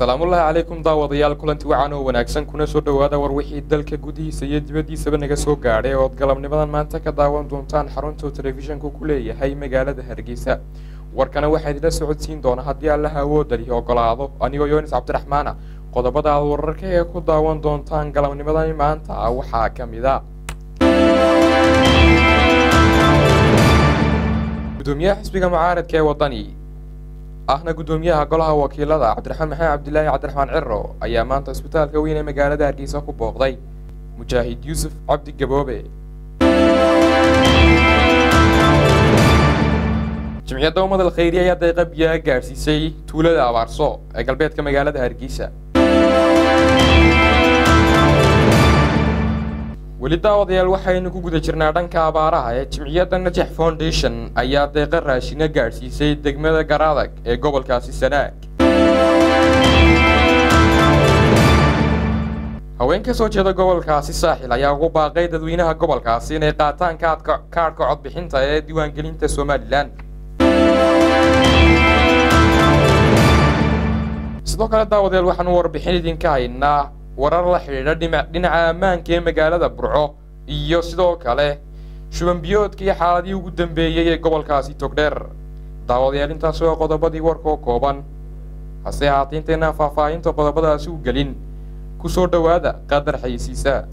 salaamullaahi calaykum daawadayaal kulanti wacan oo wanaagsan. Kuna soo dhowaada war wixii dalka gudihiisa iyo dibaddiisaba naga soo gaadhay ood galabnimadan maanta ka daawan doontaan xaruntuu telefishanku ku leeyahay magaalada hargeysa. Warkana waxaa idila socodsiin doona haddii allaha awoodali ogolaado. Anigoo yoonis cabdiraxmaana qodobada aad wararka ee ku daawan doontaan galabnimadan maanta waxaa ka mid a gudoomiyaha xisbiga mucaaradka ee wadani ahna gudoomiyaha golaha wakiilada cabdiraxmaan maxamed cabdilaahi cabdiraxmaan ciro ayaa maanta isbitaalka weyn ee magaalada hargeysa ku booqday. Mujaahid yuusuf cabdi gaboobe. Jimciyadda ummadal khayri ayaa deeqa biyaa gaadhsiisay tuulada abaarso ee galbeedka magaalada hargeysa weli daawadayaal waxaynu ku guda jirnaa dhanka abaaraha ee jimciyadda najax foundation ayaa deeqa raashina gaadhsiisay degmada garaadag ee gobolkaasi sanaag. Haween ka soo jeeda gobolkaasi saaxil ayaa ugu baaqay dadweynaha gobolkaasi inay qaataan kaadhka codbixinta ee diiwaangelinta somalilan sidoo kale daawadayaal waxaanu warbixin idinka haynaa warar la xidhiidha dhinaca ammaanka ee magaalada burco iyo sidoo kale shubanbiyoodka iyo xaaladii ugu dambeeyey ee gobolkaasi togdheer. Daawadayaal intaasi waa qodobadii warkoo kooban. Hase ahaatee intaynaan faahfaahinta qodobadaasi u gelin. Ku soo dhowaada qadar xayeysiisa